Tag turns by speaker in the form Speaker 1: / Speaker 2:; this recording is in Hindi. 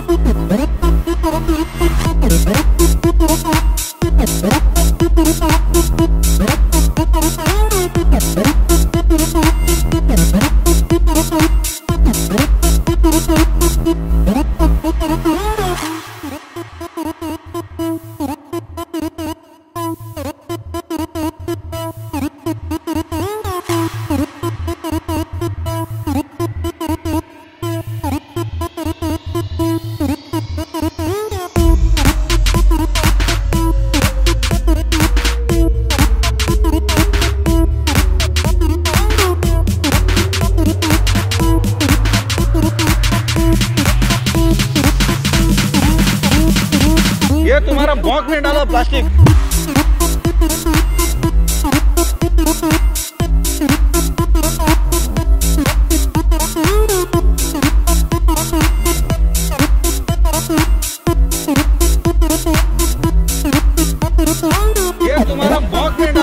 Speaker 1: Thank you. ये तुम्हारा बॉक में डालो प्लास्टिक। तुम्हारा बॉक में